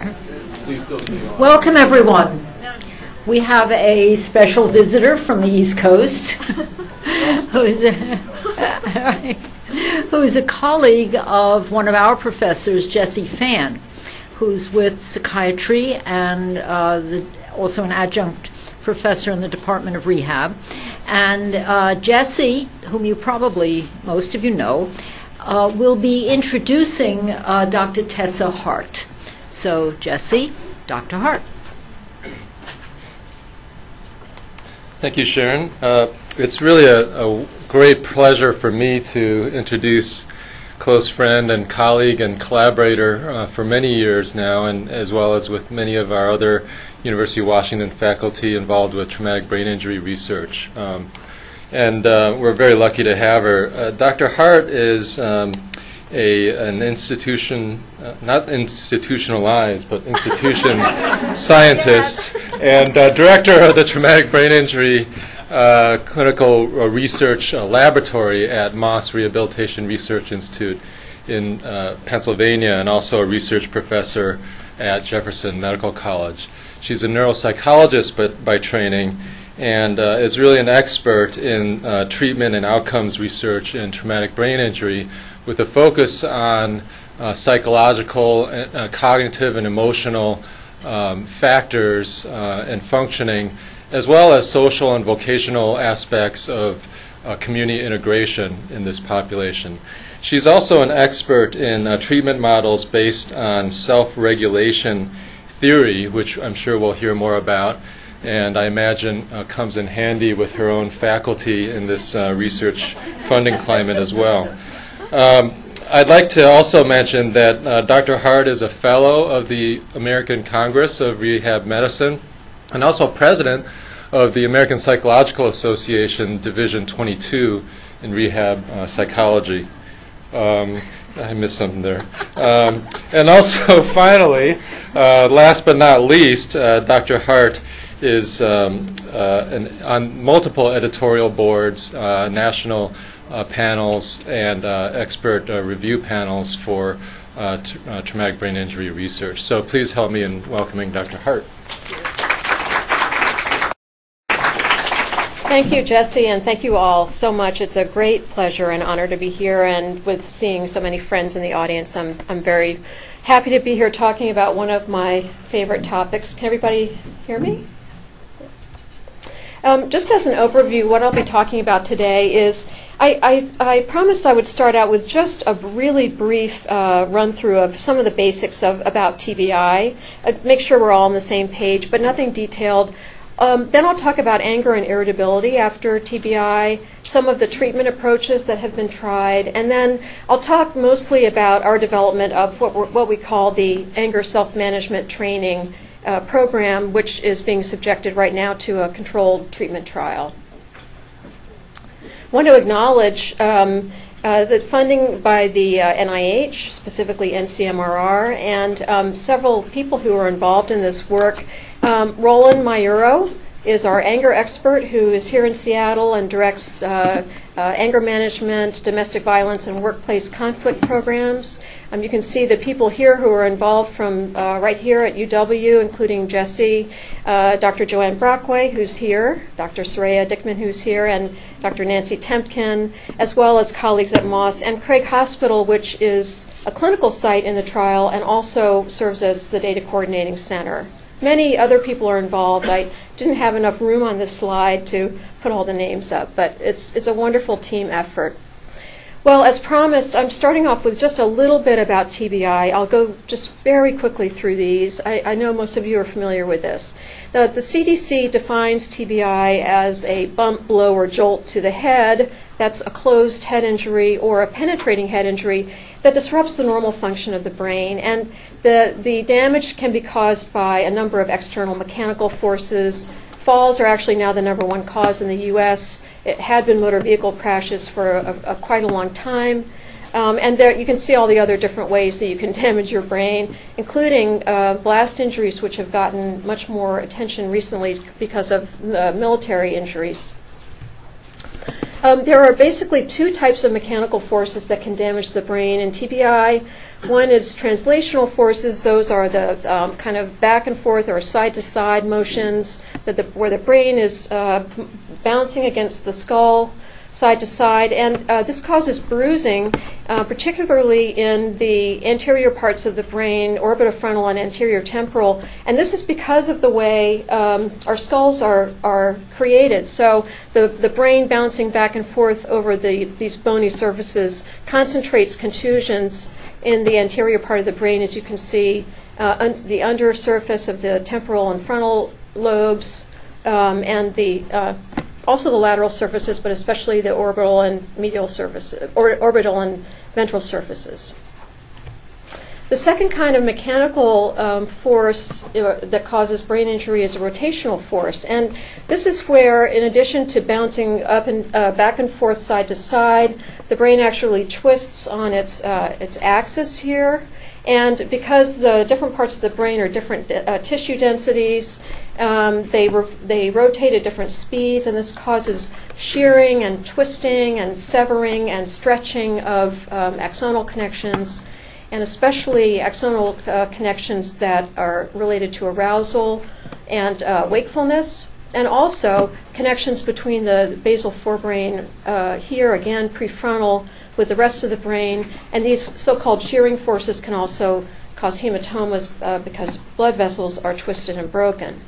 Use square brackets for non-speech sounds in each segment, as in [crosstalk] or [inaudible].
[laughs] Please still see on. Welcome, everyone. We have a special visitor from the East Coast [laughs] who's a, [laughs] who's a colleague of one of our professors, Jesse Fann, who's with psychiatry and uh, the, also an adjunct professor in the Department of Rehab. And uh, Jesse, whom you probably, most of you know, uh, will be introducing uh, Dr. Tessa Hart. So, Jesse, Dr. Hart. Thank you, Sharon. Uh, it's really a, a, great pleasure for me to introduce close friend and colleague and collaborator uh, for many years now, and as well as with many of our other University of Washington faculty involved with traumatic brain injury research. Um, and uh, we're very lucky to have her. Uh, Dr. Hart is um, a, an institution, uh, not institutionalized, but institution [laughs] scientist and uh, director of the Traumatic Brain Injury uh, Clinical Research uh, Laboratory at Moss Rehabilitation Research Institute in uh, Pennsylvania, and also a research professor at Jefferson Medical College. She's a neuropsychologist but by training and uh, is really an expert in treatment and outcomes research in traumatic brain injury with a focus on uh, psychological, uh, cognitive, and emotional um, factors uh, and functioning, as well as social and vocational aspects of uh, community integration in this population. She's also an expert in uh, treatment models based on self regulation theory, which I'm sure we'll hear more about and I imagine uh, comes in handy with her own faculty in this uh, research funding climate as well. Um, I'd like to also mention that uh, Dr. Hart is a fellow of the American Congress of Rehab Medicine and also president of the American Psychological Association Division 22 in Rehab uh, Psychology. Um, I missed something there. Um, and also, [laughs] finally, uh, last but not least, uh, Dr. Hart is um, uh, an, on multiple editorial boards, uh, national uh, panels and uh, expert uh, review panels for t- traumatic brain injury research. So please help me in welcoming Dr. Hart. Thank you, Jesse, and thank you all so much. It's a great pleasure and honor to be here, and with seeing so many friends in the audience, I'm, I'm very happy to be here talking about one of my favorite topics. Can everybody hear me? Um, just as an overview, what I'll be talking about today is I, I, I promised I would start out with just a really brief uh, run through of some of the basics of about TBI, uh, make sure we're all on the same page, but nothing detailed. Um, then I'll talk about anger and irritability after TBI, some of the treatment approaches that have been tried, and then I'll talk mostly about our development of what, what we call the anger self management training uh, program, which is being subjected right now to a controlled treatment trial. I want to acknowledge um, uh, the funding by the uh, NIH, specifically NCMRR, and um, several people who are involved in this work. Um, Roland Maiuro is our anger expert who is here in Seattle and directs uh, uh, anger management, domestic violence, and workplace conflict programs. Um, you can see the people here who are involved from uh, right here at UW, including Jesse, uh, Dr. Joanne Brockway, who's here, Dr. Sureyya Dikmen, who's here, and Dr. Nancy Temkin, as well as colleagues at Moss and Craig Hospital, which is a clinical site in the trial and also serves as the data coordinating center. Many other people are involved. I didn't have enough room on this slide to put all the names up, but it's, it's a wonderful team effort. Well, as promised, I'm starting off with just a little bit about TBI. I'll go just very quickly through these. I, I know most of you are familiar with this. The, the CDC defines TBI as a bump, blow, or jolt to the head. That's a closed head injury or a penetrating head injury that disrupts the normal function of the brain. And the, the damage can be caused by a number of external mechanical forces, Falls are actually now the number one cause in the U.S. It had been motor vehicle crashes for a, a, quite a long time. Um, and there you can see all the other different ways that you can [laughs] damage your brain, including uh, blast injuries, which have gotten much more attention recently because of uh, military injuries. Um, there are basically two types of mechanical forces that can damage the brain. In TBI, One is translational forces. Those are the um, kind of back and forth or side to side motions that the, where the brain is uh, bouncing against the skull side to side, and uh, this causes bruising, uh, particularly in the anterior parts of the brain, orbitofrontal and anterior temporal. And this is because of the way um, our skulls are, are created. So the, the brain bouncing back and forth over the, these bony surfaces concentrates contusions in the anterior part of the brain, as you can see, uh, un- the of the temporal and frontal lobes, um, and the uh, also the lateral surfaces, but especially the orbital and medial surfaces, or orbital and ventral surfaces. The second kind of mechanical um, force uh, that causes brain injury is a rotational force, and this is where, in addition to bouncing up and uh, back and forth, side to side, the brain actually twists on its uh, its axis here. And because the different parts of the brain are different uh, tissue densities, um, they, they rotate at different speeds, and this causes shearing and twisting and severing and stretching of um, axonal connections, and especially axonal uh, connections that are related to arousal and uh, wakefulness, and also connections between the basal forebrain uh, here, again, prefrontal, with the rest of the brain. And these so called shearing forces can also cause hematomas uh, because blood vessels are twisted and broken.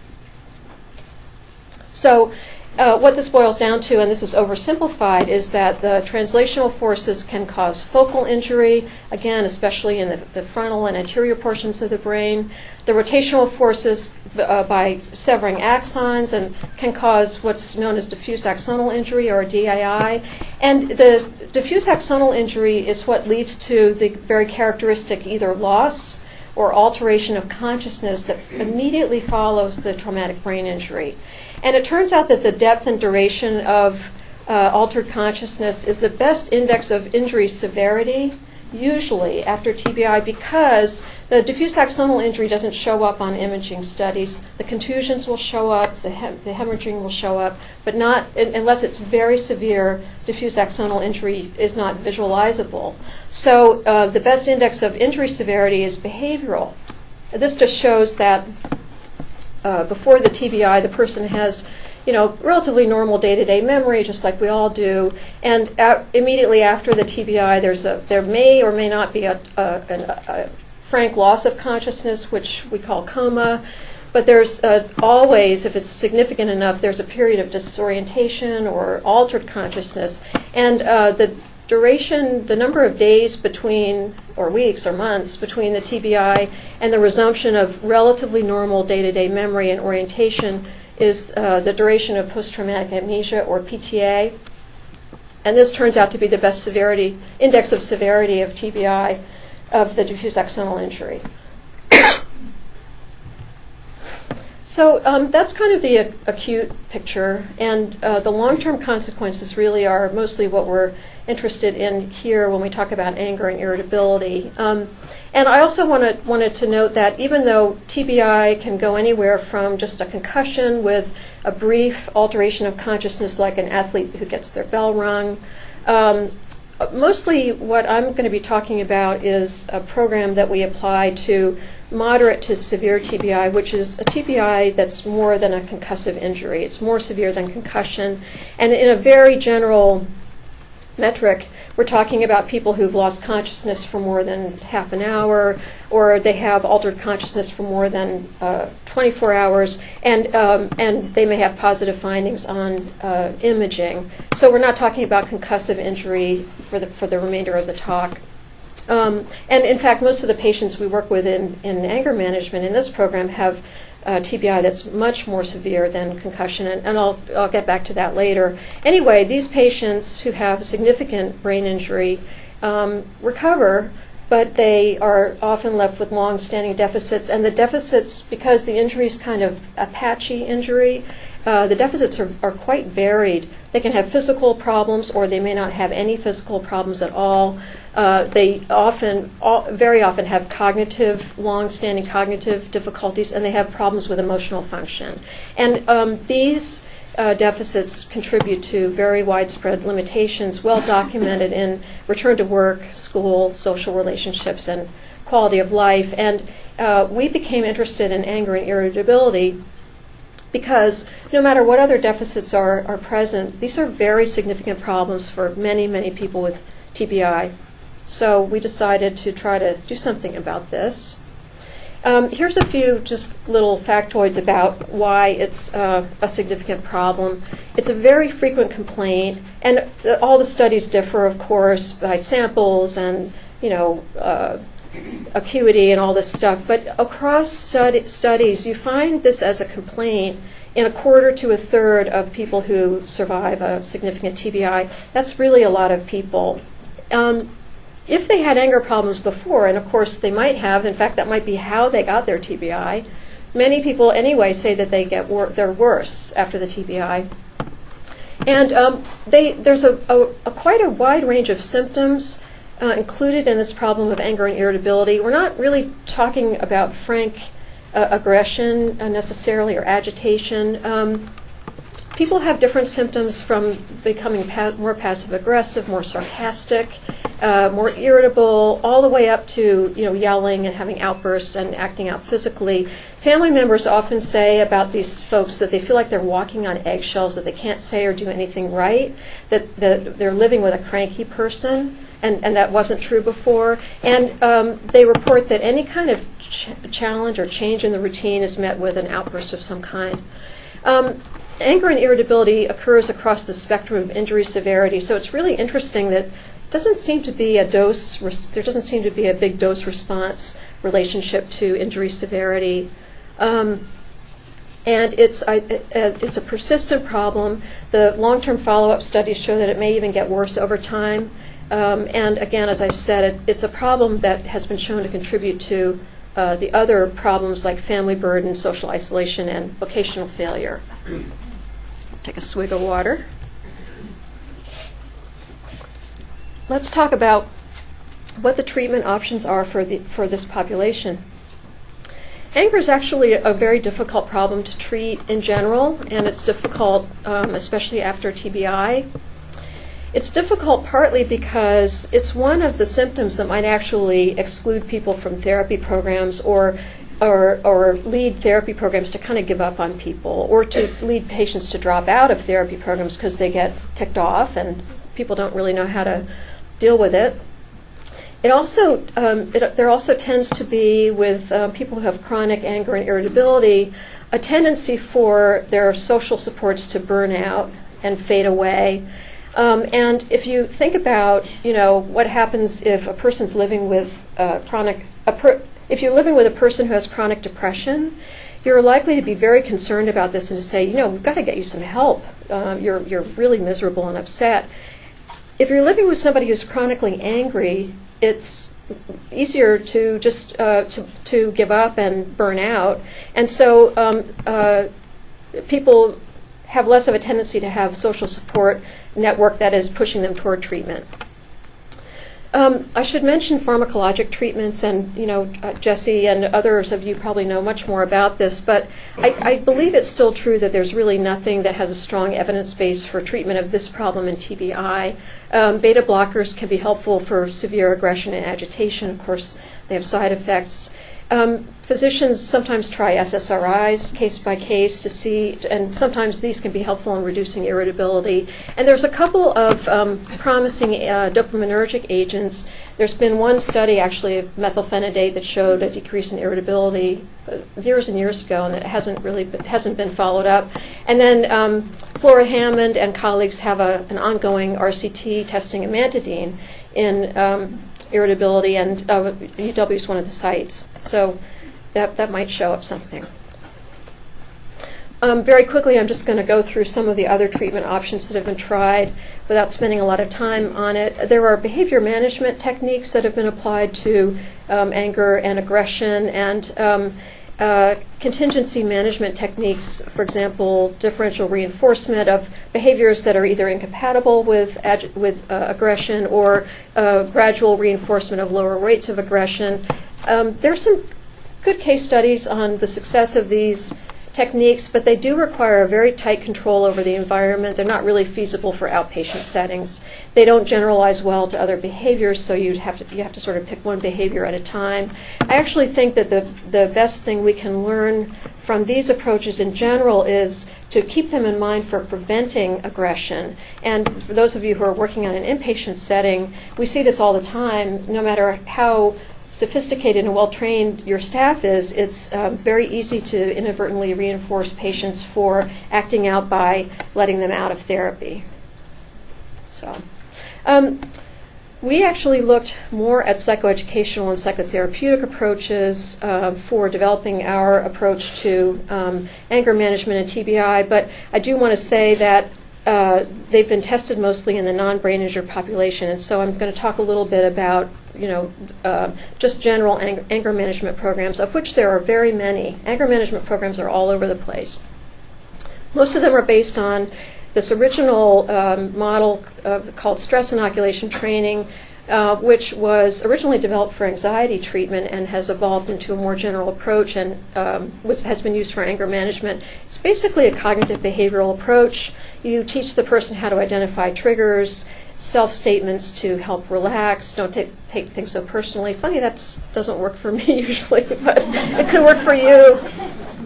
So, uh, what this boils down to, and this is oversimplified, is that the translational forces can cause focal injury, again, especially in the, the frontal and anterior portions of the brain. The rotational forces uh, by severing axons and can cause what's known as diffuse axonal injury or DAI. And the diffuse axonal injury is what leads to the very characteristic either loss or alteration of consciousness that immediately follows the traumatic brain injury. And it turns out that the depth and duration of uh, altered consciousness is the best index of injury severity, usually after TBI, because the diffuse axonal injury doesn't show up on imaging studies. The contusions will show up, the, hem- the hemorrhaging will show up, but not un- unless it's very severe. Diffuse axonal injury is not visualizable. So uh, the best index of injury severity is behavioral. This just shows that uh, before the TBI, the person has, you know, relatively normal day-to-day memory, just like we all do. And immediately after the TBI, there's a there may or may not be a, a, a frank loss of consciousness, which we call coma. But there's always, if it's significant enough, there's a period of disorientation or altered consciousness. And uh, the duration, the number of days between, or weeks or months between the TBI and the resumption of relatively normal day to day memory and orientation is uh, the duration of post traumatic amnesia or PTA. And this turns out to be the best severity, index of severity of TBI of the diffuse axonal injury. So um, that's kind of the ac- acute picture, and uh, the long-term consequences really are mostly what we're interested in here when we talk about anger and irritability. Um, and I also wanted wanted to note that even though TBI can go anywhere from just a concussion with a brief alteration of consciousness, like an athlete who gets their bell rung. Um, mostly what I'm going to be talking about is a program that we apply to moderate to severe TBI, which is a TBI that's more than a concussive injury. It's more severe than concussion. And in a very general metric, we're talking about people who've lost consciousness for more than half an hour, or they have altered consciousness for more than uh, 24 hours, and um, and they may have positive findings on uh, imaging. So we're not talking about concussive injury for the for the remainder of the talk. Um, and in fact, most of the patients we work with in, in anger management in this program have uh, TBI that's much more severe than concussion, and, and I'll, I'll get back to that later. Anyway, these patients who have significant brain injury um, recover, but they are often left with long standing deficits, and the deficits, because the injury is kind of a patchy injury, uh, the deficits are, are quite varied. They can have physical problems, or they may not have any physical problems at all. Uh, they often, all, very often, have cognitive, long-standing cognitive difficulties, and they have problems with emotional function. And um, these uh, deficits contribute to very widespread limitations, well documented in return to work, school, social relationships, and quality of life. And uh, we became interested in anger and irritability because no matter what other deficits are, are present, these are very significant problems for many, many people with TBI. So we decided to try to do something about this. Um, here's a few just little factoids about why it's uh, a significant problem. It's a very frequent complaint, and all the studies differ, of course, by samples and you know uh, acuity and all this stuff. But across studi- studies, you find this as a complaint in a quarter to a third of people who survive a significant TBI. That's really a lot of people. Um, if they had anger problems before, and of course they might have, in fact, that might be how they got their TBI. Many people, anyway, say that they get wor- they're worse after the TBI. And um, they, there's a, a, a quite a wide range of symptoms uh, included in this problem of anger and irritability. We're not really talking about frank uh, aggression uh, necessarily or agitation. Um, people have different symptoms from becoming pa- more passive aggressive, more sarcastic, uh, more irritable, all the way up to you know yelling and having outbursts and acting out physically. Family members often say about these folks that they feel like they're walking on eggshells, that they can't say or do anything right, that, that they're living with a cranky person. And, and that wasn't true before. And um, they report that any kind of ch- challenge or change in the routine is met with an outburst of some kind. Um, anger and irritability occurs across the spectrum of injury severity, so it's really interesting that doesn't seem to be a dose. There doesn't seem to be a big dose response relationship to injury severity, um, and it's I, it, it's a persistent problem. The long-term follow-up studies show that it may even get worse over time. Um, and again, as I've said, it, it's a problem that has been shown to contribute to uh, the other problems like family burden, social isolation, and vocational failure. Take a swig of water. Let's talk about what the treatment options are for, the, for this population. Anger is actually a very difficult problem to treat in general, and it's difficult, um, especially after TBI. It's difficult partly because it's one of the symptoms that might actually exclude people from therapy programs or or, or lead therapy programs to kind of give up on people or to lead patients to drop out of therapy programs because they get ticked off and people don't really know how to deal with it. It also, um, it, there also tends to be with uh, people who have chronic anger and irritability a tendency for their social supports to burn out and fade away. Um, and if you think about, you know, what happens if a person's living with uh, chronic, a per, if you're living with a person who has chronic depression, you're likely to be very concerned about this and to say, you know, we've got to get you some help. Um, you're you're really miserable and upset. If you're living with somebody who's chronically angry, it's easier to just uh, to to give up and burn out. And so um, uh, people have less of a tendency to have social support network that is pushing them toward treatment. Um, I should mention pharmacologic treatments, and you know, uh, Jesse and others of you probably know much more about this, but I, I, believe it's still true that there's really nothing that has a strong evidence base for treatment of this problem in TBI. Um, beta blockers can be helpful for severe aggression and agitation. Of course, they have side effects. Um, physicians sometimes try SSRIs case by case to see, and sometimes these can be helpful in reducing irritability. And there's a couple of um, promising uh, dopaminergic agents. There's been one study actually of methylphenidate that showed a decrease in irritability uh, years and years ago, and it hasn't really been, hasn't been followed up. And then um, Flora Hammond and colleagues have a, an ongoing RCT testing amantadine in um, irritability, and uh, UW is one of the sites. So that, that might show up something. Um, very quickly, I'm just going to go through some of the other treatment options that have been tried without spending a lot of time on it. There are behavior management techniques that have been applied to um, anger and aggression, and um, uh, contingency management techniques, for example, differential reinforcement of behaviors that are either incompatible with, with uh, aggression or uh, gradual reinforcement of lower rates of aggression. Um, there's some good case studies on the success of these techniques, but they do require a very tight control over the environment. They're not really feasible for outpatient settings. They don't generalize well to other behaviors, so you'd have to you have to sort of pick one behavior at a time. I actually think that the the best thing we can learn from these approaches in general is to keep them in mind for preventing aggression. And for those of you who are working on an inpatient setting, we see this all the time. No matter how sophisticated and well trained your staff is, it's um, very easy to inadvertently reinforce patients for acting out by letting them out of therapy. So, um, we actually looked more at psychoeducational and psychotherapeutic approaches uh, for developing our approach to um, anger management and TBI, but I do want to say that uh, they've been tested mostly in the non-brain injured population, and so I'm going to talk a little bit about, you know, uh, just general ang- anger management programs, of which there are very many. Anger management programs are all over the place. Most of them are based on this original um, model of, called stress inoculation training, uh, which was originally developed for anxiety treatment and has evolved into a more general approach and um, was, has been used for anger management. It's basically a cognitive behavioral approach. You teach the person how to identify triggers, self statements to help relax. Don't take, take things so personally. Funny, that doesn't work for [laughs] me usually, but it could work for you.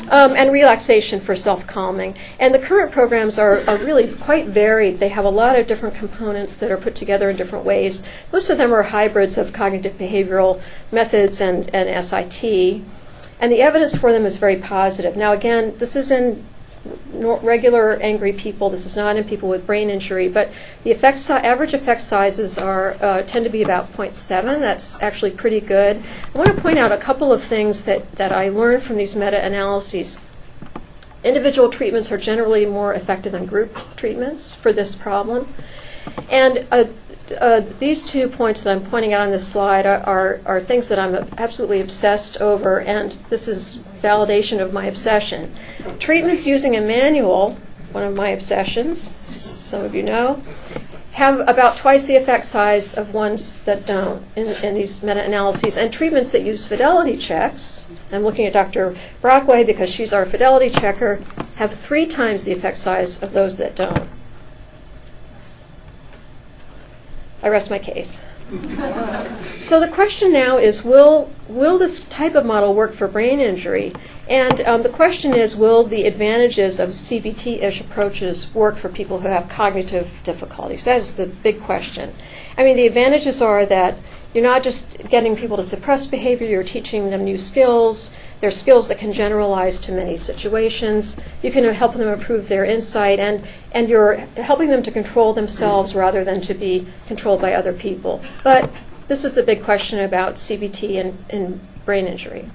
Um, and relaxation for self calming. And the current programs are, are really quite varied. They have a lot of different components that are put together in different ways. Most of them are hybrids of cognitive behavioral methods and, and SIT. And the evidence for them is very positive. Now, again, this is in regular angry people. This is not in people with brain injury, but the effect si- average effect sizes are uh, tend to be about 0.7. That's actually pretty good. I want to point out a couple of things that, that I learned from these meta-analyses. Individual treatments are generally more effective than group treatments for this problem. And uh, uh, these two points that I'm pointing out on this slide are, are, are, things that I'm absolutely obsessed over, and this is validation of my obsession. Treatments using a manual, one of my obsessions, some of you know, have about twice the effect size of ones that don't in, in these meta analyses. And treatments that use fidelity checks, I'm looking at Dr. Brockway because she's our fidelity checker, have three times the effect size of those that don't. I rest my case. so the question now is will, will this type of model work for brain injury? And um, the question is will the advantages of CBT ish approaches work for people who have cognitive difficulties? That is the big question. I mean, the advantages are that you're not just getting people to suppress behavior, you're teaching them new skills. They're skills that can generalize to many situations. You can help them improve their insight, and, and you're helping them to control themselves rather than to be controlled by other people. But this is the big question about CBT and, and brain injury.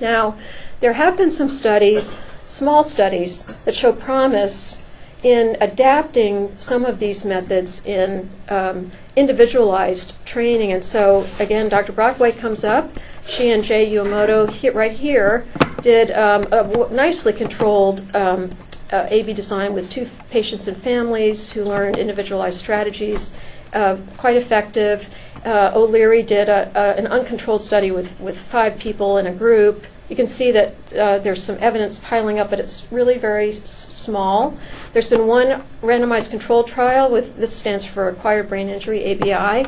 Now, there have been some studies, small studies, that show promise in adapting some of these methods in um, individualized training. And so, again, Dr. Brockway comes up. She and Jay Uomoto, right here, did um, a nicely controlled um, uh, AB design with two patients and families who learned individualized strategies, uh, quite effective. Uh, O'Leary did a, a, an uncontrolled study with, with five people in a group you can see that uh, there's some evidence piling up, but it's really very small. There's been one randomized controlled trial with this stands for acquired brain injury (ABI).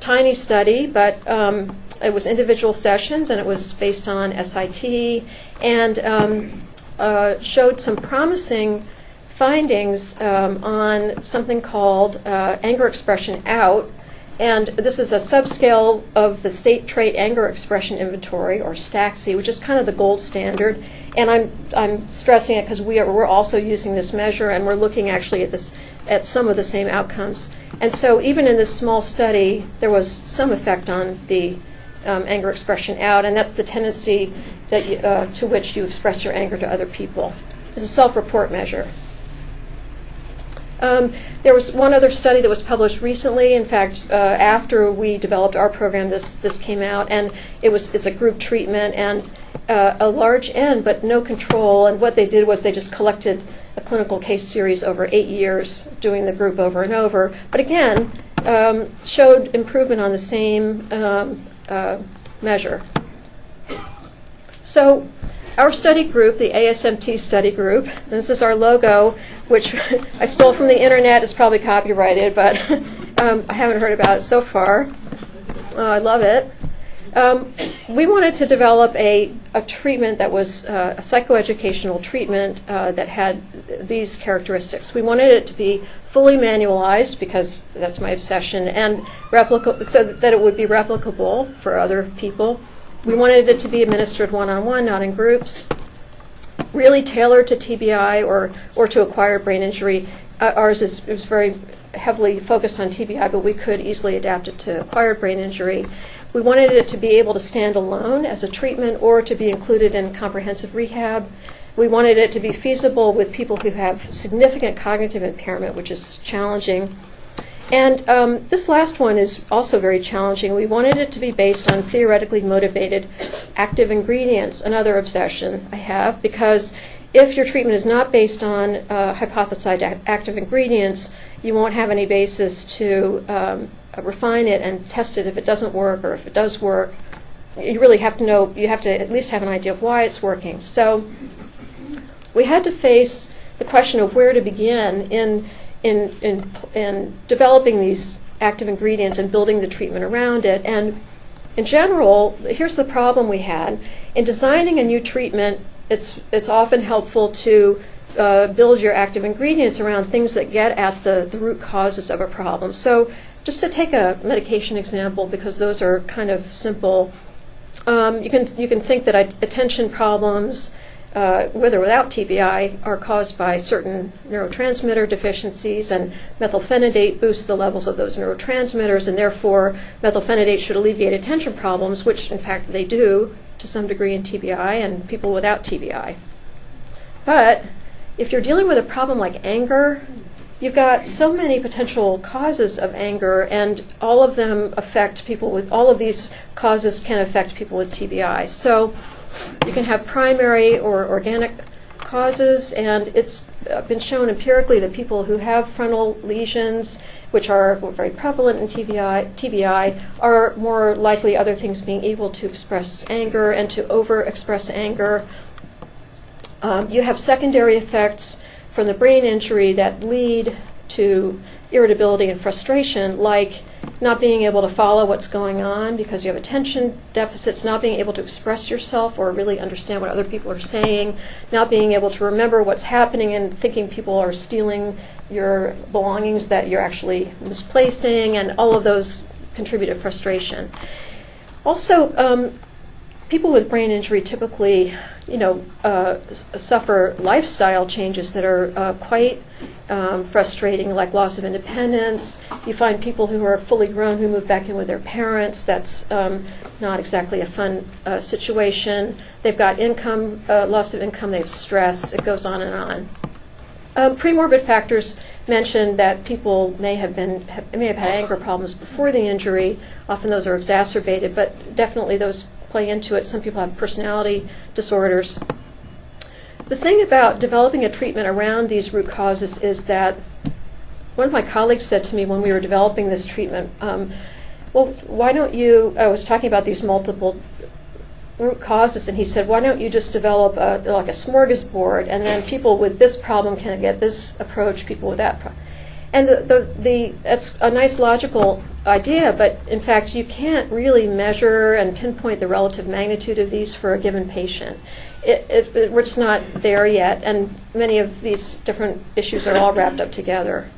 Tiny study, but um, it was individual sessions and it was based on SIT and um, uh, showed some promising findings um, on something called uh, anger expression out and this is a subscale of the state trait anger expression inventory, or STAXI, which is kind of the gold standard. And I'm, I'm stressing it because we are, we're also using this measure and we're looking actually at, this, at some of the same outcomes. And so even in this small study, there was some effect on the um, anger expression out, and that's the tendency that you, uh, to which you express your anger to other people. It's a self report measure. Um, there was one other study that was published recently. In fact, uh, after we developed our program, this this came out, and it was it's a group treatment and uh, a large N, but no control. And what they did was they just collected a clinical case series over eight years, doing the group over and over. But again, um, showed improvement on the same um, uh, measure. So our study group, the ASMT study group, and this is our logo, which [laughs] I stole from the internet. It's probably copyrighted, but [laughs] um, I haven't heard about it so far. Uh, I love it. Um, we wanted to develop a, a treatment that was uh, a psychoeducational treatment uh, that had these characteristics. We wanted it to be fully manualized because that's my obsession, and replica- so that it would be replicable for other people. We wanted it to be administered one on one, not in groups. Really tailored to TBI or, or to acquired brain injury. Uh, ours is, is very heavily focused on TBI, but we could easily adapt it to acquired brain injury. We wanted it to be able to stand alone as a treatment or to be included in comprehensive rehab. We wanted it to be feasible with people who have significant cognitive impairment, which is challenging. And um, this last one is also very challenging. We wanted it to be based on theoretically motivated active ingredients, another obsession I have, because if your treatment is not based on uh, hypothesized ac- active ingredients, you won't have any basis to um, refine it and test it if it doesn't work or if it does work. You really have to know, you have to at least have an idea of why it's working. So we had to face the question of where to begin in, in, in, in developing these active ingredients and building the treatment around it. And in general, here's the problem we had. In designing a new treatment, it's, it's often helpful to uh, build your active ingredients around things that get at the, the root causes of a problem. So, just to take a medication example, because those are kind of simple, um, you, can, you can think that attention problems, uh, with or without TBI, are caused by certain neurotransmitter deficiencies, and methylphenidate boosts the levels of those neurotransmitters, and therefore methylphenidate should alleviate attention problems, which in fact they do to some degree in TBI and people without TBI. But if you're dealing with a problem like anger, you've got so many potential causes of anger, and all of them affect people with, all of these causes can affect people with TBI. So you can have primary or organic causes, and it's been shown empirically that people who have frontal lesions, which are very prevalent in TBI, TBI, are more likely other things being able to express anger and to overexpress anger. Um, you have secondary effects from the brain injury that lead to irritability and frustration, like not being able to follow what's going on because you have attention deficits, not being able to express yourself or really understand what other people are saying, not being able to remember what's happening and thinking people are stealing your belongings that you're actually misplacing, and all of those contribute to frustration. Also, um, people with brain injury typically, you know, uh, suffer lifestyle changes that are uh, quite um, frustrating, like loss of independence. You find people who are fully grown who move back in with their parents. That's um, not exactly a fun uh, situation. They've got income, uh, loss of income. They have stress. It goes on and on. Um, premorbid factors mentioned that people may have been have, may have had anger problems before the injury. Often those are exacerbated, but definitely those play into it. Some people have personality disorders. The thing about developing a treatment around these root causes is that one of my colleagues said to me when we were developing this treatment, um, well, why don't you, I was talking about these multiple root causes, and he said, why don't you just develop a, like a smorgasbord, and then people with this problem can get this approach, people with that problem. And the, the, the, that's a nice logical idea, but in fact, you can't really measure and pinpoint the relative magnitude of these for a given patient. It, it, it, we're just not there yet, and many of these different issues are all wrapped up together.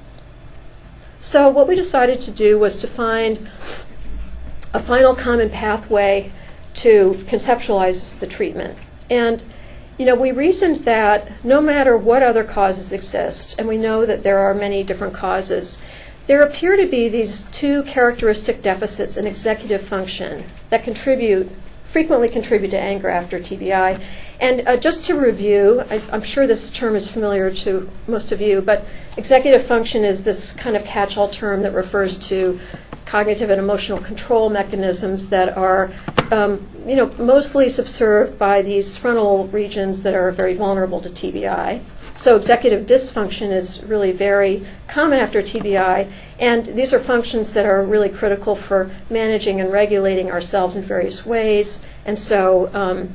So, what we decided to do was to find a final common pathway to conceptualize the treatment. And you know, we reasoned that no matter what other causes exist, and we know that there are many different causes, there appear to be these two characteristic deficits in executive function that contribute, frequently contribute to anger after TBI. And uh, just to review, I, I'm sure this term is familiar to most of you, but executive function is this kind of catch all term that refers to cognitive and emotional control mechanisms that are, um, you know, mostly subserved by these frontal regions that are very vulnerable to TBI. So executive dysfunction is really very common after TBI, and these are functions that are really critical for managing and regulating ourselves in various ways. And so, um,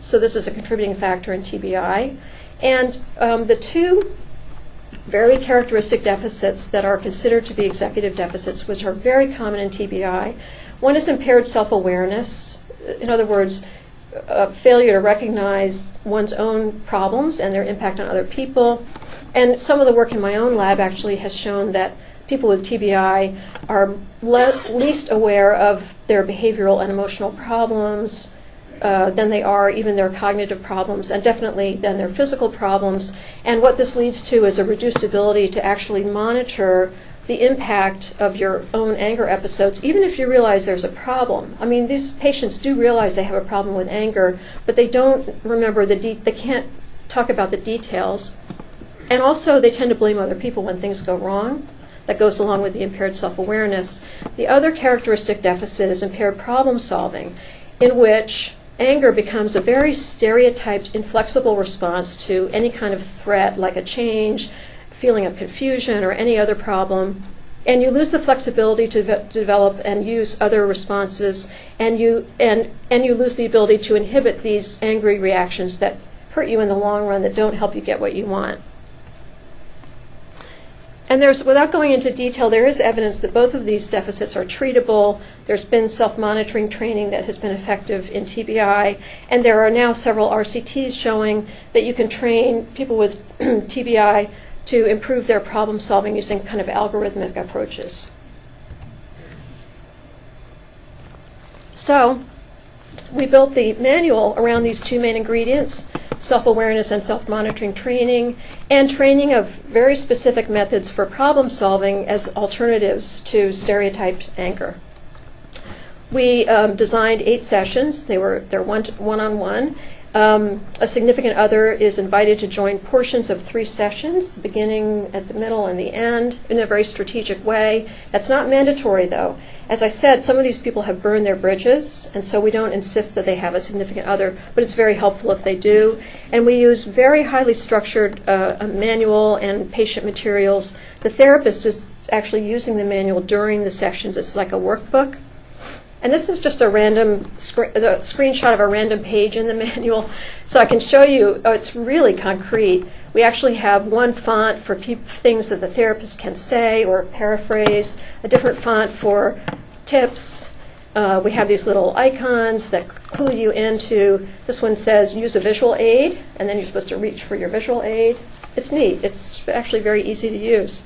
So this is a contributing factor in TBI. And um, the two very characteristic deficits that are considered to be executive deficits, which are very common in TBI. One is impaired self awareness. In other words, a failure to recognize one's own problems and their impact on other people. And some of the work in my own lab actually has shown that people with TBI are le- least aware of their behavioral and emotional problems uh, than they are even their cognitive problems, and definitely than their physical problems. And what this leads to is a reduced ability to actually monitor the impact of your own anger episodes, even if you realize there's a problem. I mean, these patients do realize they have a problem with anger, but they don't remember the de- they can't talk about the details. And also, they tend to blame other people when things go wrong. That goes along with the impaired self awareness. The other characteristic deficit is impaired problem solving, in which anger becomes a very stereotyped, inflexible response to any kind of threat, like a change, feeling of confusion, or any other problem. And you lose the flexibility to, ve- develop and use other responses, and you, and, and you lose the ability to inhibit these angry reactions that hurt you in the long run, that don't help you get what you want. And there's, without going into detail, there is evidence that both of these deficits are treatable. There's been self-monitoring training that has been effective in TBI, and there are now several RCTs showing that you can train people with [clears throat] TBI to improve their problem solving using kind of algorithmic approaches. So, we built the manual around these two main ingredients self awareness and self monitoring training, and training of very specific methods for problem solving as alternatives to stereotyped anger. We um, designed eight sessions. They were they're one one on one. Um, a significant other is invited to join portions of three sessions, the beginning, at the middle, and the end, in a very strategic way. That's not mandatory, though. As I said, some of these people have burned their bridges, and so we don't insist that they have a significant other, but it's very helpful if they do. And we use very highly structured uh, manual and patient materials. The therapist is actually using the manual during the sessions. It's like a workbook. And this is just a random scre- screenshot of a random page in the [laughs] manual. So I can show you, oh, it's really concrete. We actually have one font for things that the therapist can say or paraphrase, a different font for tips. Uh, we have these little icons that clue you into. This one says use a visual aid, and then you're supposed to reach for your visual aid. It's neat. It's actually very easy to use.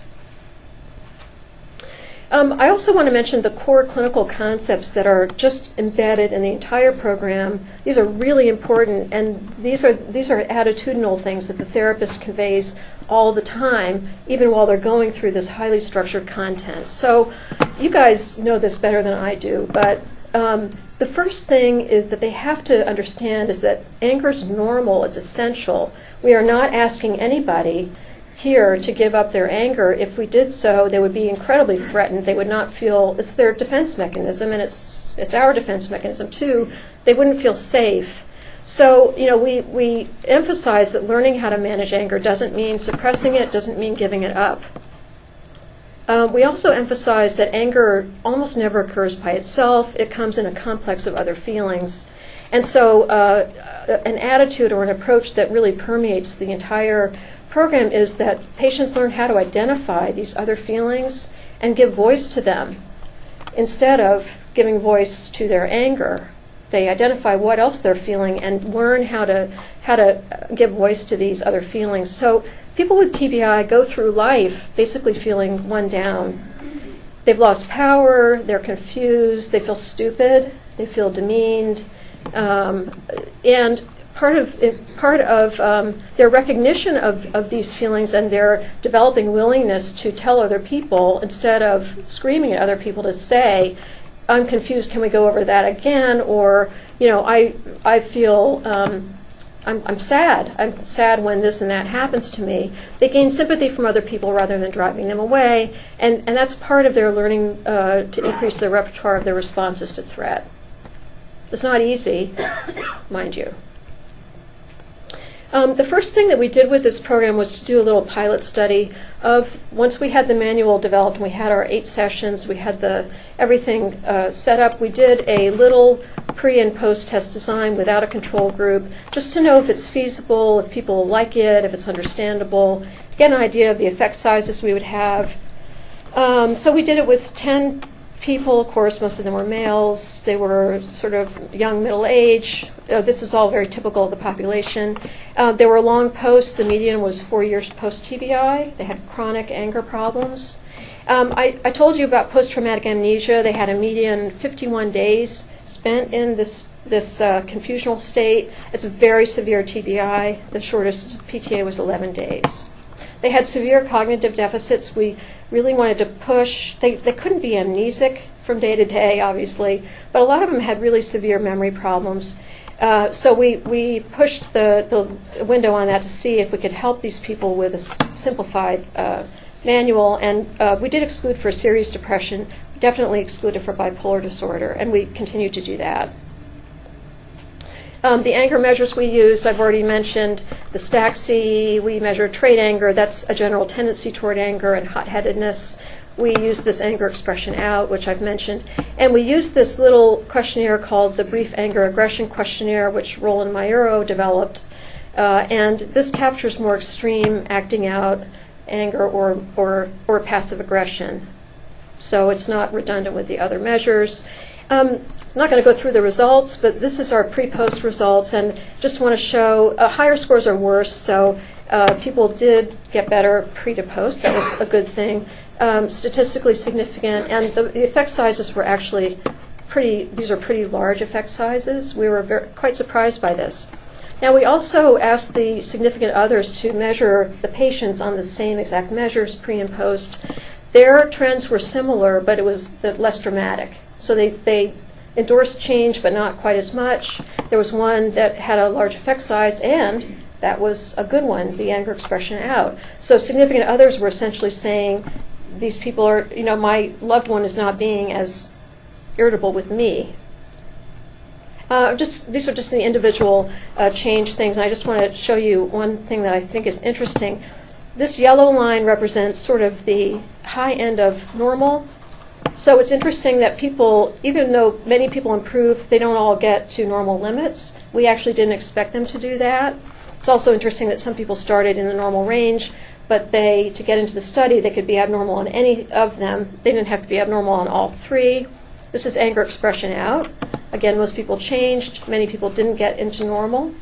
Um, I also want to mention the core clinical concepts that are just embedded in the entire program. These are really important, and these are these are attitudinal things that the therapist conveys all the time, even while they're going through this highly structured content. So, you guys know this better than I do, but um, the first thing is that they have to understand is that anger is normal. It's essential. We are not asking anybody here to give up their anger. If we did so, they would be incredibly threatened. They would not feel it's their defense mechanism, and it's it's our defense mechanism too. They wouldn't feel safe. So you know, we we emphasize that learning how to manage anger doesn't mean suppressing it, doesn't mean giving it up. Um, we also emphasize that anger almost never occurs by itself. It comes in a complex of other feelings. And so, uh, an attitude or an approach that really permeates the entire program is that patients learn how to identify these other feelings and give voice to them instead of giving voice to their anger. They identify what else they're feeling and learn how to how to give voice to these other feelings. So people with TBI go through life basically feeling one down. They've lost power, they're confused, they feel stupid, they feel demeaned, um, and part of it, part of um, their recognition of, of these feelings and their developing willingness to tell other people instead of screaming at other people to say, "I'm confused. Can we go over that again?" Or you know, I I feel. Um, I'm, I'm sad. I'm sad when this and that happens to me. They gain sympathy from other people rather than driving them away, and, and that's part of their learning uh, to increase the repertoire of their responses to threat. It's not easy, mind you. Um, the first thing that we did with this program was to do a little pilot study of once we had the manual developed, and we had our eight sessions, we had the everything uh, set up. We did a little pre and post test design without a control group, just to know if it's feasible, if people like it, if it's understandable, to get an idea of the effect sizes we would have. Um, so we did it with 10 people, of course, most of them were males. They were sort of young, middle age. Uh, this is all very typical of the population. Uh, there were long posts. The median was four years post TBI. They had chronic anger problems. Um, I, I told you about post traumatic amnesia. They had a median 51 days spent in this, this uh, confusional state. It's a very severe TBI. The shortest PTA was 11 days. They had severe cognitive deficits. We really wanted to push. They, they couldn't be amnesic from day to day, obviously, but a lot of them had really severe memory problems. Uh, so we, we pushed the, the window on that to see if we could help these people with a simplified uh, manual. And uh, we did exclude for serious depression, definitely excluded for bipolar disorder, and we continue to do that. Um, the anger measures we use, I've already mentioned the STAXI. We measure trait anger. That's a general tendency toward anger and hot headedness. We use this anger expression out, which I've mentioned. And we use this little questionnaire called the Brief Anger Aggression Questionnaire, which Roland Maiuro developed. Uh, and this captures more extreme acting out anger or, or, or passive aggression. So it's not redundant with the other measures. Um, I'm not going to go through the results, but this is our pre-post results, and just want to show uh, higher scores are worse. So uh, people did get better pre to post. That was a good thing. Um, statistically significant, and the, the effect sizes were actually pretty. These are pretty large effect sizes. We were very, quite surprised by this. Now, we also asked the significant others to measure the patients on the same exact measures, pre and post. Their trends were similar, but it was less dramatic. So they, they endorsed change, but not quite as much. There was one that had a large effect size, and that was a good one, the anger expression out. So significant others were essentially saying, these people are, you know, my loved one is not being as irritable with me. Uh, just these are just the individual uh, change things. And I just want to show you one thing that I think is interesting. This yellow line represents sort of the high end of normal. So it's interesting that people, even though many people improve, they don't all get to normal limits. We actually didn't expect them to do that. It's also interesting that some people started in the normal range, but they, to get into the study, they could be abnormal on any of them. They didn't have to be abnormal on all three. This is anger expression out. Again, most people changed. Many people didn't get into normal,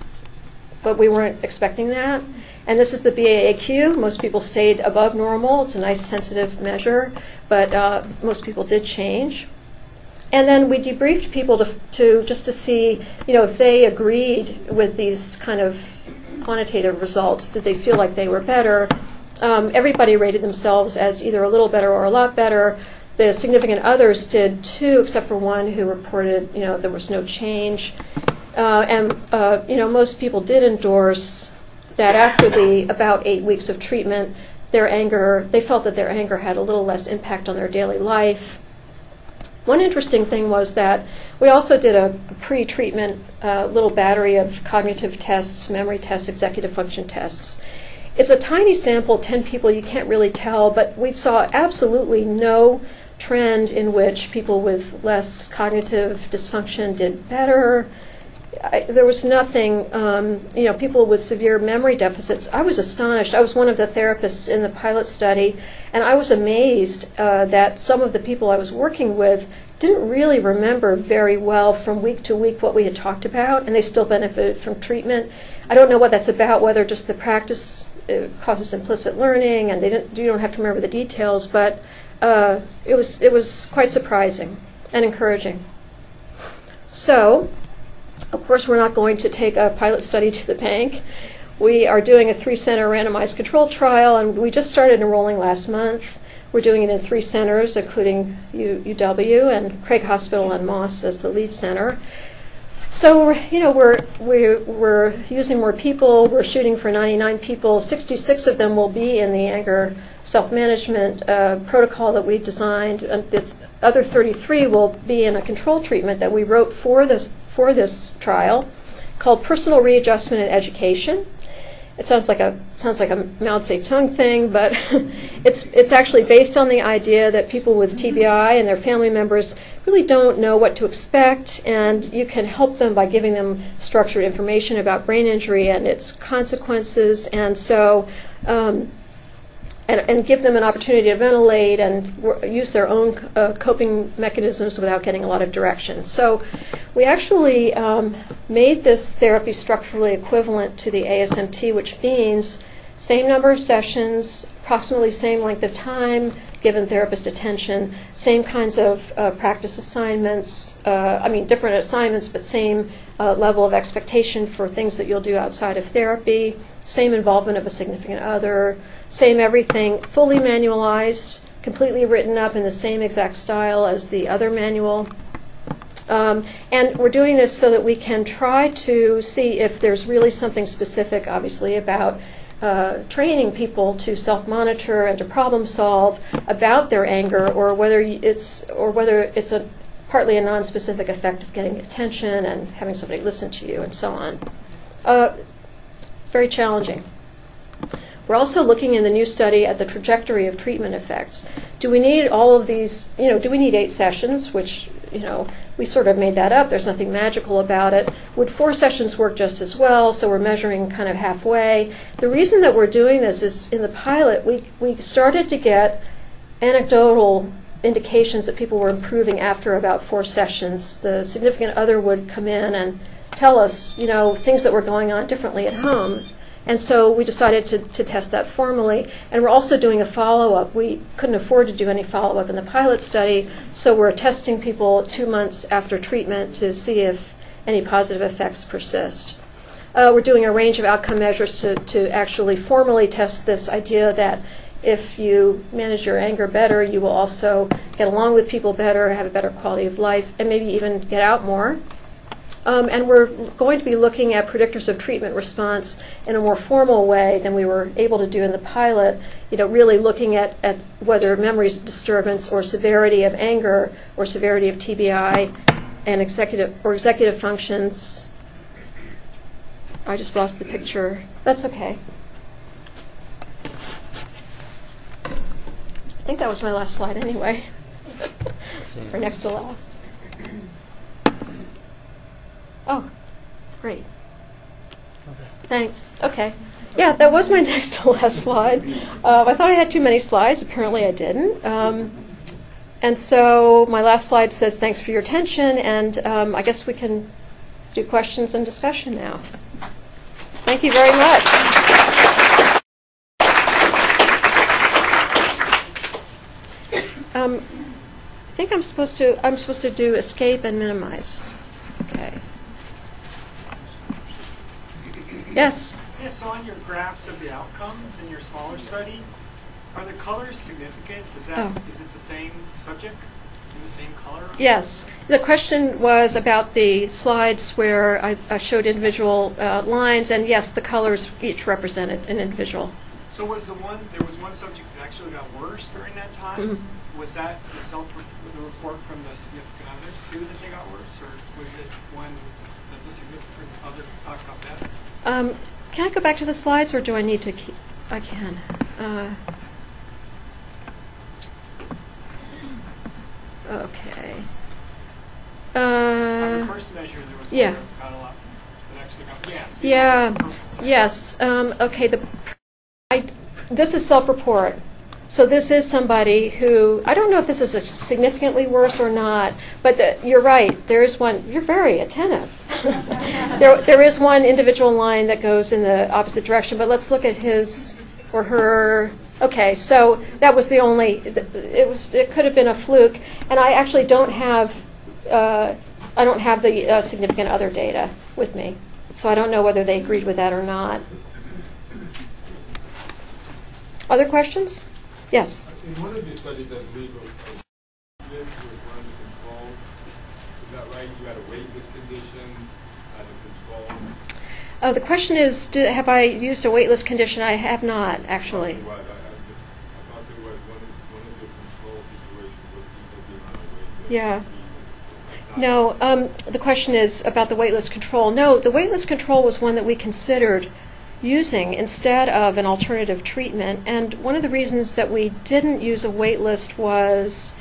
but we weren't expecting that. And this is the BAAQ. Most people stayed above normal. It's a nice sensitive measure, but uh, most people did change. And then we debriefed people to, to just to see, you know, if they agreed with these kind of quantitative results. Did they feel like they were better? Um, everybody rated themselves as either a little better or a lot better. The significant others did too, except for one who reported, you know, there was no change. Uh, and uh, you know, most people did endorse that after the about eight weeks of treatment, their anger, they felt that their anger had a little less impact on their daily life. One interesting thing was that we also did a pre treatment uh, little battery of cognitive tests, memory tests, executive function tests. It's a tiny sample, 10 people, you can't really tell, but we saw absolutely no trend in which people with less cognitive dysfunction did better. I, there was nothing, um, you know, people with severe memory deficits. I was astonished. I was one of the therapists in the pilot study, and I was amazed uh, that some of the people I was working with didn't really remember very well from week to week what we had talked about, and they still benefited from treatment. I don't know what that's about, whether just the practice uh, causes implicit learning, and they didn't, you don't have to remember the details, but uh, it was it was quite surprising and encouraging. So, of course, we're not going to take a pilot study to the bank. We are doing a three center randomized control trial, and we just started enrolling last month. We're doing it in three centers, including U- UW and Craig Hospital and Moss as the lead center. So you know, we're, we're, we're using more people. We're shooting for 99 people. 66 of them will be in the anger self-management uh, protocol that we designed. And the other 33 will be in a control treatment that we wrote for this, for this trial called Personal Readjustment and Education. It sounds like a sounds like a Mao Zedong thing, but [laughs] it's it's actually based on the idea that people with TBI and their family members really don't know what to expect, and you can help them by giving them structured information about brain injury and its consequences. And so, um, and, and give them an opportunity to ventilate and use their own uh, coping mechanisms without getting a lot of direction. So, we actually um, made this therapy structurally equivalent to the ASMT, which means same number of sessions, approximately same length of time, given therapist attention, same kinds of uh, practice assignments, uh, I mean, different assignments, but same uh, level of expectation for things that you'll do outside of therapy, same involvement of a significant other, same everything, fully manualized, completely written up in the same exact style as the other manual. Um, and we're doing this so that we can try to see if there's really something specific, obviously, about uh, training people to self-monitor and to problem solve about their anger, or whether it's or whether it's a partly a non-specific effect of getting attention and having somebody listen to you and so on. Uh, very challenging. We're also looking in the new study at the trajectory of treatment effects. Do we need all of these, you know, do we need eight sessions, which, you know, we sort of made that up. There's nothing magical about it. Would four sessions work just as well? So we're measuring kind of halfway. The reason that we're doing this is in the pilot, we, we started to get anecdotal indications that people were improving after about four sessions. The significant other would come in and tell us, you know, things that were going on differently at home. And so we decided to, to test that formally. And we're also doing a follow up. We couldn't afford to do any follow up in the pilot study, so we're testing people two months after treatment to see if any positive effects persist. Uh, we're doing a range of outcome measures to, to actually formally test this idea that if you manage your anger better, you will also get along with people better, have a better quality of life, and maybe even get out more. Um, and we're going to be looking at predictors of treatment response in a more formal way than we were able to do in the pilot. You know, really looking at, at whether memory disturbance or severity of anger or severity of TBI and executive or executive functions. I just lost the picture. That's okay. I think that was my last slide anyway, [laughs] or next to last. Oh, great. Thanks. Okay. Yeah, that was my [laughs] next to last slide. Uh, I thought I had too many slides. Apparently, I didn't. Um, and so my last slide says thanks for your attention, and um, I guess we can do questions and discussion now. Thank you very much. Um, I think I'm supposed to. I'm supposed to do escape and minimize. Okay. Yes. Yeah, so on your graphs of the outcomes in your smaller study, are the colors significant? Is that Oh. is it the same subject in the same color? Yes. The question was about the slides where I, I showed individual uh, lines, and yes, the colors each represented an individual. So was the one there was one subject that actually got worse during that time? Mhm. Was that the self the report from the significant other too that they got worse, or was it one that the significant other better? Um, can I go back to the slides, or do I need to keep? I can. Uh, okay. on Uh, the first measure, there was yeah. one that got a lot that actually got yes. Yeah. Yes. Um, okay. The I, this is self-report. So this is somebody who I don't know if this is significantly worse or not, but the, you're right. There is one. You're very attentive. [laughs] there, there is one individual line that goes in the opposite direction. But let's look at his or her. Okay, so that was the only. It was. It could have been a fluke, and I actually don't have. Uh, I don't have the uh, significant other data with me, so I don't know whether they agreed with that or not. Other questions? Yes. In one of your studies, I believe, of of was one the control. Is that right? You had a waitlist condition as a control. Uh, the question is, did, have I used a waitlist condition? I have not, actually. It was. I, I just, I thought there was one of, one of the control situations where people being on a waitlist. Yeah. No, um, the question is about the waitlist control. No, the waitlist control was one that we considered using instead of an alternative treatment. And one of the reasons that we didn't use a waitlist was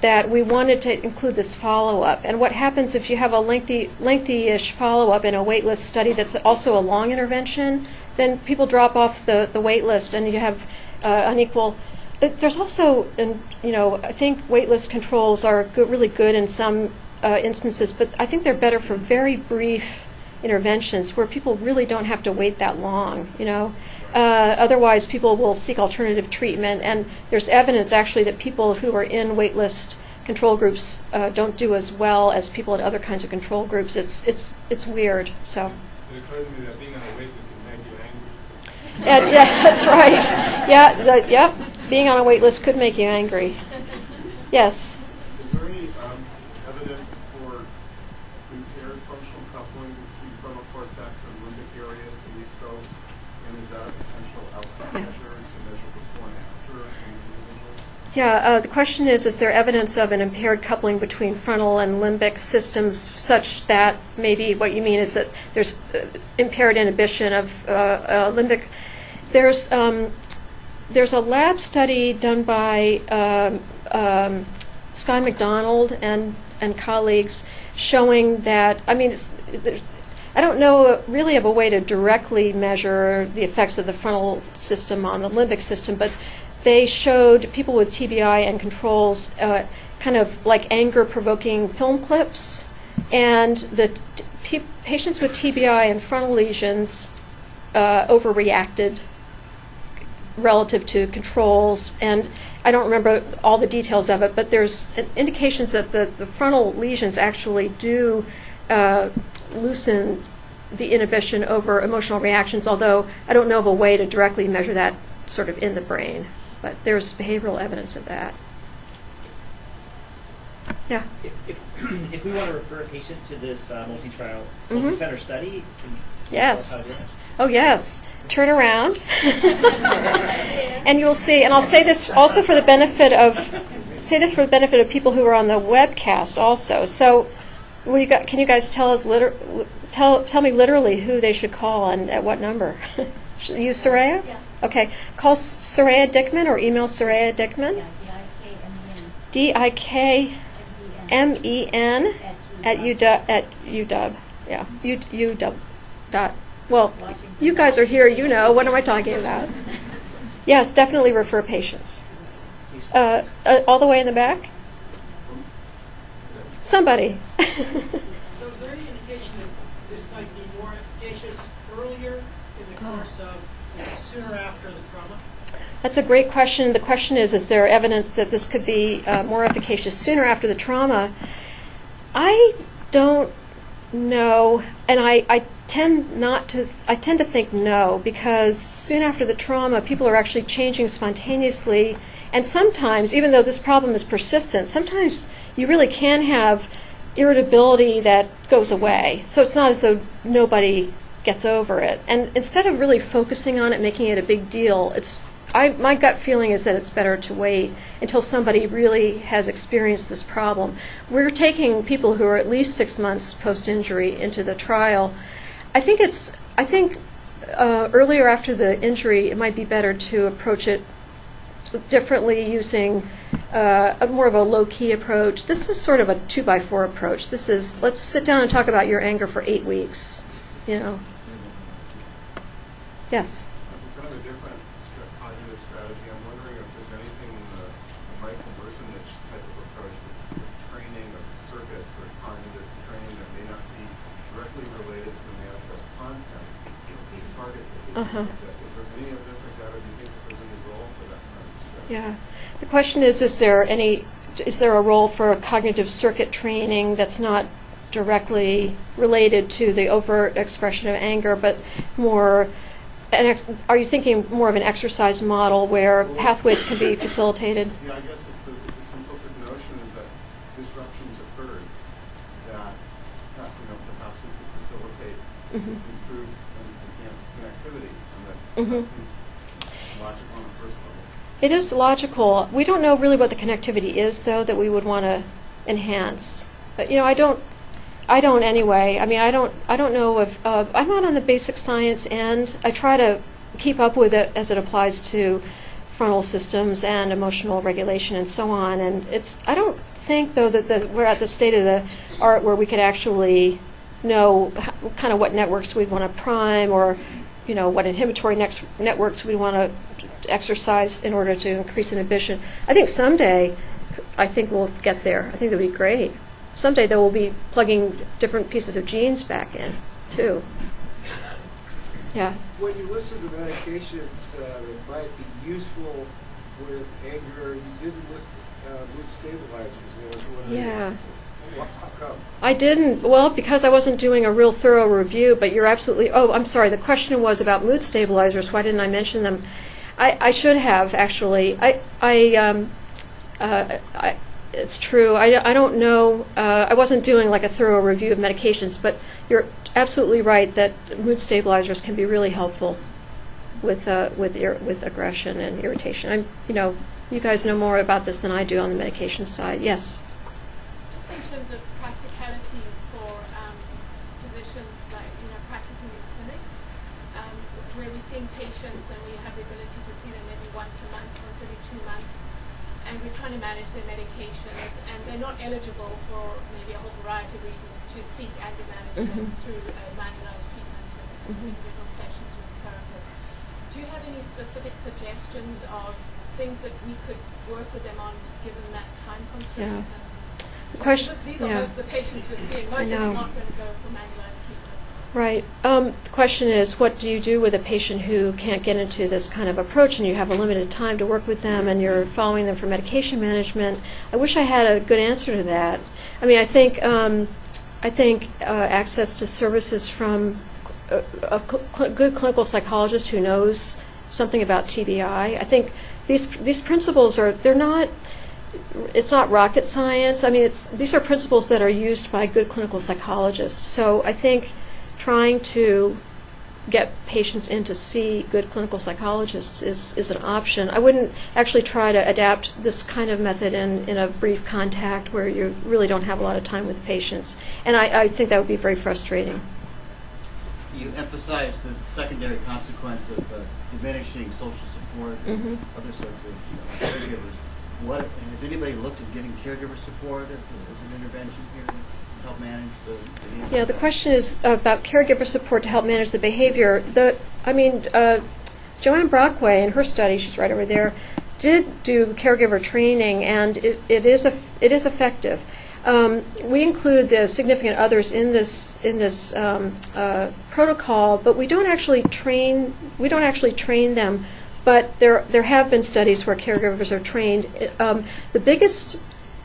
that we wanted to include this follow-up. And what happens if you have a lengthy, lengthy-ish follow-up in a waitlist study that's also a long intervention, then people drop off the, the wait list and you have uh, unequal. There's also, and, you know, I think waitlist controls are good, really good in some uh, instances, but I think they're better for very brief interventions where people really don't have to wait that long, you know. Uh, otherwise, people will seek alternative treatment, and there's evidence actually that people who are in waitlist control groups uh, don't do as well as people in other kinds of control groups. It's it's it's weird. So, It to me that [laughs] being on a wait list make you angry. and, yeah, that's right. Yeah, the, yep. Being on a waitlist could make you angry. Yes. Is there any um, evidence for impaired functional coupling between frontal cortex and limbic areas in these folks? And is that a potential outcome Yeah. measure to measure before and after in individuals? Yeah, uh, the question is, is there evidence of an impaired coupling between frontal and limbic systems such that maybe what you mean is that there's uh, impaired inhibition of uh, uh, limbic? There's, um, there's a lab study done by um, um, Skye McDonald and, and colleagues showing that, I mean, it's, I don't know really of a way to directly measure the effects of the frontal system on the limbic system, but they showed people with TBI and controls uh, kind of like anger provoking film clips. And the patients with TBI and frontal lesions uh, overreacted relative to controls. And I don't remember all the details of it, but there's indications that the, the frontal lesions actually do uh, loosen the inhibition over emotional reactions, although I don't know of a way to directly measure that sort of in the brain. But there's behavioral evidence of that. Yeah. If, if, [clears throat] if we want to refer a patient to this uh, multi-trial, Mhm. multi-center study, can Yes. tell us how to do that? Oh, yes. Turn around. [laughs] and you'll see, and I'll say this also for the benefit of, say this for the benefit of people who are on the webcast also. So, will you got, can you guys tell us, liter- tell, tell me literally who they should call and at what number? [laughs] you, Sureyya? Yeah. Okay. Call S- Sureyya Dikmen or email Sureyya Dikmen. Yeah, D-I-K-M-E-N. D I K M E N at UW. UW, at UW, yeah, U, UW, dot, well, you guys are here, you know, what am I talking about? Yes, definitely refer patients. Uh, uh, all the way in the back? Somebody. [laughs] So is there any indication that this might be more efficacious earlier in the course of, sooner after the trauma? That's a great question. The question is, is there evidence that this could be uh, more efficacious sooner after the trauma? I don't know, and I, I tend not to. I tend to think no because soon after the trauma, people are actually changing spontaneously, and sometimes, even though this problem is persistent, sometimes you really can have irritability that goes away. So it's not as though nobody gets over it. And instead of really focusing on it, making it a big deal, it's I, my gut feeling is that it's better to wait until somebody really has experienced this problem. We're taking people who are at least six months post injury into the trial. I think it's I think uh, earlier after the injury, it might be better to approach it differently using uh, a more of a low key approach. This is sort of a two by four approach. This is let's sit down and talk about your anger for eight weeks. You know. Yes. As a kind of a different cognitive strategy, I'm wondering if there's anything in the Michael Merzenich type of approach with training of circuits or cognitive training that may not be directly related to the manifest content of the target that Uh-huh. Is there any evidence like that, or do you think there's any role for that kind of strategy? Yeah. The question is, is there any, is there a role for cognitive circuit training that's not directly related to the overt expression of anger, but more, an ex- are you thinking more of an exercise model where pathways can be facilitated? Yeah, I guess the, the simplistic notion is that disruptions occurred, that, that, you know, perhaps we could facilitate Mhm. improved and enhanced connectivity, and that, Mhm. that seems logical on the first level. It is logical. We don't know really what the connectivity is, though, that we would want to enhance. But you know, I don't. I don't anyway. I mean, I don't. I don't know if uh, I'm not on the basic science end. I try to keep up with it as it applies to frontal systems and emotional regulation and so on. And it's. I don't think, though, that the, we're at the state of the art where we could actually know kind of what networks we'd want to prime or, you know, what inhibitory nex- networks we'd want to exercise in order to increase inhibition. I think someday, I think we'll get there. I think that'd be great. Someday, though, we'll be plugging different pieces of genes back in, too. Yeah. When you listen to medications uh, that might be useful with anger, you didn't list uh, mood stabilizers. I was Yeah. what- How come? I didn't, well, because I wasn't doing a real thorough review, but you're absolutely, oh, I'm sorry, the question was about mood stabilizers, why didn't I mention them? I, I should have, actually. I, I, um, uh, I, it's true, I, I don't know, uh, I wasn't doing like a thorough review of medications, but you're absolutely right that mood stabilizers can be really helpful with, uh, with, with aggression and irritation. I'm, you know, you guys know more about this than I do on the medication side, yes. Just in terms of practicalities for um, physicians, like, you know, practicing in clinics, um, where we're seeing patients and we have the ability to see them maybe once a month, once every two months, and we're trying to manage their medications, and they're not eligible for maybe a whole variety of reasons to seek anger management Mhm. through uh, manualized treatment and Mhm. individual sessions with therapists. Do you have any specific suggestions of things that we could work with them on, given that time constraint? Yeah. The question, These are yeah. most of the patients we're seeing. Most of them know. are not going to go for manualized treatment. Right. Um, the question is, what do you do with a patient who can't get into this kind of approach and you have a limited time to work with them and you're following them for medication management? I wish I had a good answer to that. I mean, I think, um, I think uh, access to services from a, a cl- cl- good clinical psychologist who knows something about TBI. I think these these principles are they're not it's not rocket science. I mean, it's these are principles that are used by good clinical psychologists. So I think trying to get patients in to see good clinical psychologists is, is an option. I wouldn't actually try to adapt this kind of method in, in a brief contact where you really don't have a lot of time with patients. And I, I think that would be very frustrating. You emphasize the secondary consequence of uh, diminishing social support and Mhm. other sorts of uh, caregivers. What, has anybody looked at getting caregiver support as, a, as an intervention here help manage the, the Yeah, the question is about caregiver support to help manage the behavior. The, I mean, uh, Joanne Brockway in her study, she's right over there, did do caregiver training, and it, it is a, it is effective. Um, we include the significant others in this in this um, uh, protocol, but we don't actually train we don't actually train them. But there there have been studies where caregivers are trained. Um, the biggest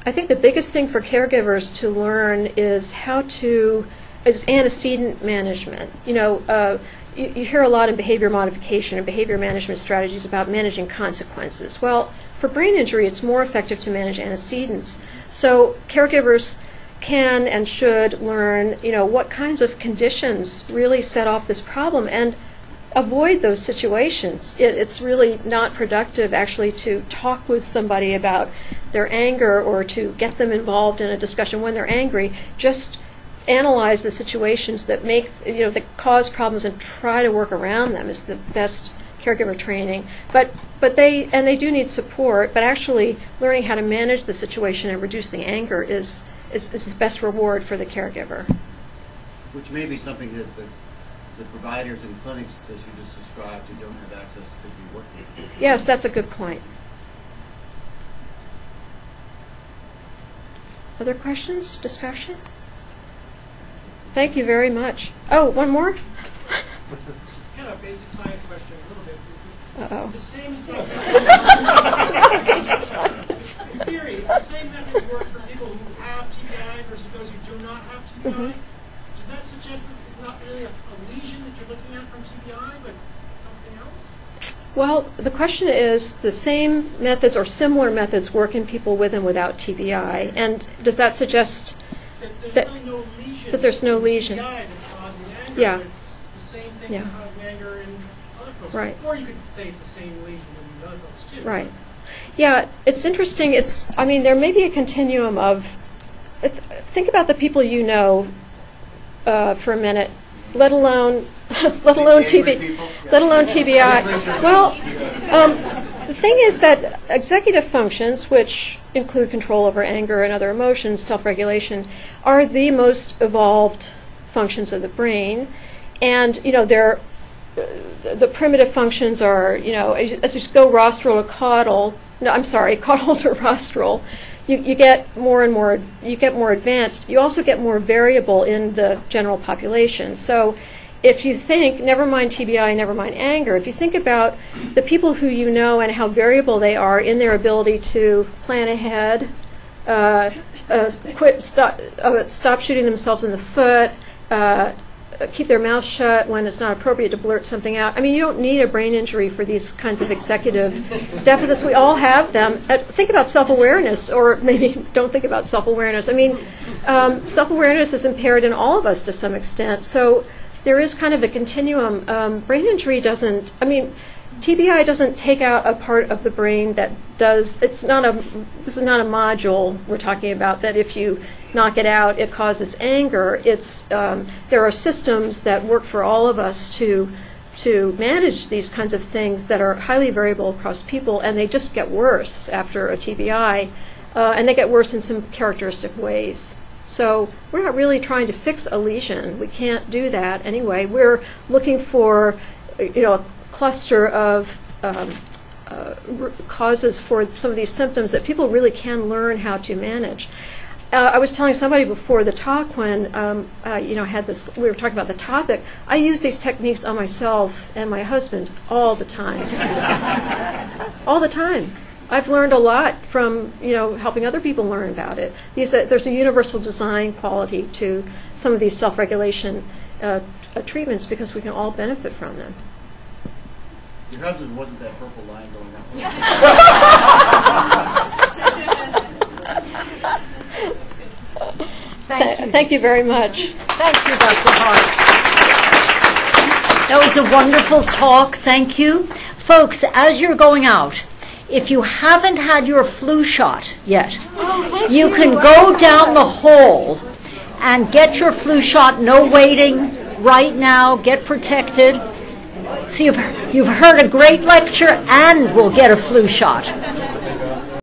I think the biggest thing for caregivers to learn is how to is antecedent management. You know, uh, you, you hear a lot in behavior modification and behavior management strategies about managing consequences. Well, for brain injury, it's more effective to manage antecedents. So caregivers can and should learn, you know, what kinds of conditions really set off this problem and avoid those situations. It, it's really not productive actually to talk with somebody about their anger or to get them involved in a discussion when they're angry. Just analyze the situations that make you know that cause problems and try to work around them is the best caregiver training. But but they and they do need support. But actually learning how to manage the situation and reduce the anger is is, is the best reward for the caregiver. which may be something that the, the providers and clinics, as you just described, who don't have access to be working. Yes, that's a good point. Other questions, discussion? Thank you very much. Oh, one more? Just kind of a basic science question, a little bit. Uh-oh. The same [laughs] thing. Basic science. In theory, the same methods work for people who have TBI versus those who do not have TBI. Mhm. Does that suggest that it's not really a, a lesion that you're looking at from TBI, but something else? Well, the question is, the same methods or similar methods work in people with and without TBI, and does that suggest That there's That- really no lesion. that there's no lesion. TBI that's causing anger. Yeah. It's the same thing Yeah. that's causing anger in other folks. Right. Or you could say it's the same lesion in other folks too. Right. Yeah, it's interesting. It's, I mean, there may be a continuum of, th- think about the people you know uh, for a minute, let alone, [laughs] let alone TB, let alone TBI. Well, um, the thing is that executive functions, which include control over anger and other emotions, self-regulation, are the most evolved functions of the brain. And, you know, they're, uh, the primitive functions are, you know, as you, as you go rostral to caudal, no, I'm sorry, [laughs] caudal to rostral, you, you get more and more, you get more advanced. You also get more variable in the general population. So if you think, never mind TBI, never mind anger, if you think about the people who you know and how variable they are in their ability to plan ahead, uh, uh, quit, stop, uh, stop shooting themselves in the foot, uh, keep their mouth shut when it's not appropriate to blurt something out. I mean, you don't need a brain injury for these kinds of executive deficits. We all have them. Uh, think about self awareness, or maybe [laughs] don't think about self awareness. I mean, um, self awareness is impaired in all of us to some extent. So there is kind of a continuum. Um, brain injury doesn't, I mean, TBI doesn't take out a part of the brain that does, it's not a, this is not a module we're talking about that if you knock it out, it causes anger. It's, um, there are systems that work for all of us to, to manage these kinds of things that are highly variable across people, and they just get worse after a TBI, uh, and they get worse in some characteristic ways. So we're not really trying to fix a lesion. We can't do that anyway. We're looking for, you know, a cluster of um, uh, causes for some of these symptoms that people really can learn how to manage. Uh, I was telling somebody before the talk when um, uh, you know had this. We were talking about the topic. I use these techniques on myself and my husband all the time, [laughs] all the time. I've learned a lot from you know helping other people learn about it. These, uh, there's a universal design quality to some of these self-regulation uh, uh, treatments because we can all benefit from them. Your husband wasn't that purple line going up. [laughs] Thank you. Thank you very much. Thank you, Dr. Hart. That was a wonderful talk. Thank you. Folks, as you're going out, if you haven't had your flu shot yet, you can go down the hall and get your flu shot. No waiting right now. Get protected. So you've, you've heard a great lecture and will get a flu shot.